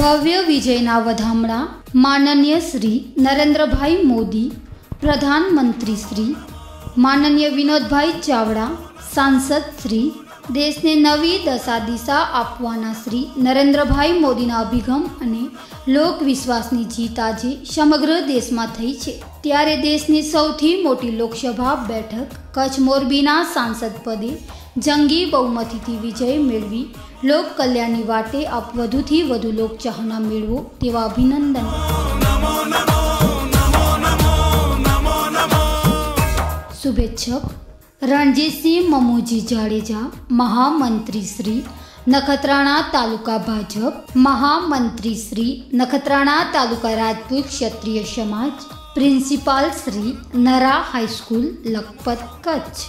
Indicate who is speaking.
Speaker 1: ભવ્ય વિજયના વધામણા માનનીય શ્રી નરેન્દ્રભાઈ મોદી, પ્રધાનમંત્રી શ્રી માનનીય વિનોદભાઈ ચાવડા, સાંસદ શ્રી, દેશને નવી દશા દિશા આપવાના શ્રી નરેન્દ્રભાઈ મોદીના અભિગમ અને લોક વિશ્વાસની જીત આજે સમગ્ર દેશમાં થઈ છે. ત્યારે દેશની સૌથી મોટી લોકસભા બેઠક કચ્છ મોરબીના સાંસદ પદે જંગી બહુમતીથી વિજય મેળવી. લોક કલ્યાણની વાટે આપ વધુથી વધુ લોકચાહના મેળવો તેવા અભિનંદન. શુભેચ્છક. રણજીતસિંહ મમુજી જાડેજા, મહામંત્રી શ્રી નખત્રાણા તાલુકા ભાજપ, મહામંત્રી શ્રી નખત્રાણા તાલુકા Rajput Kshatriya Samaj, principal Shri Nara high school, Lakhpat, Kutch.